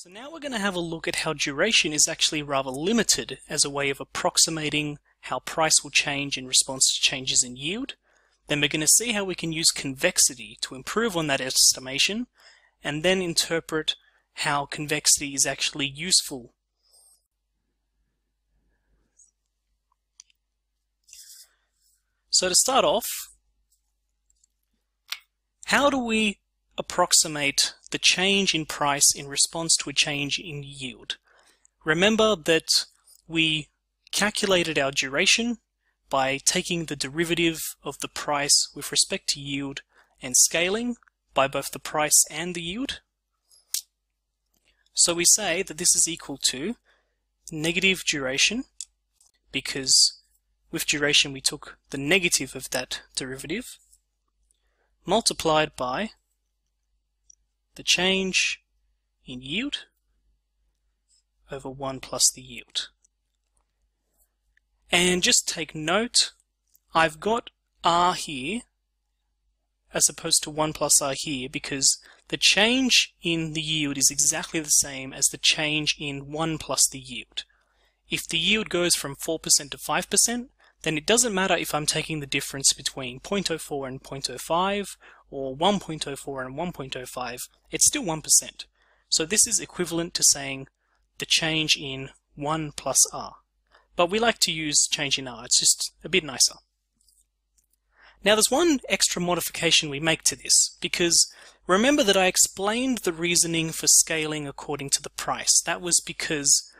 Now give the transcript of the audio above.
So now we're going to have a look at how duration is actually rather limited as a way of approximating how price will change in response to changes in yield. Then we're going to see how we can use convexity to improve on that estimation and then interpret how convexity is actually useful. So to start off, how do we approximate the change in price in response to a change in yield. Remember that we calculated our duration by taking the derivative of the price with respect to yield and scaling by both the price and the yield. So we say that this is equal to negative duration because with duration we took the negative of that derivative multiplied by the change in yield over 1 plus the yield. And just take note, I've got R here as opposed to 1 plus R here because the change in the yield is exactly the same as the change in 1 plus the yield. If the yield goes from 4% to 5%, then it doesn't matter if I'm taking the difference between 0.04 and 0.05 or 1.04 and 1.05, it's still 1%. So this is equivalent to saying the change in 1 plus r. But we like to use change in r, it's just a bit nicer. Now there's one extra modification we make to this, because remember that I explained the reasoning for scaling according to the price. That was because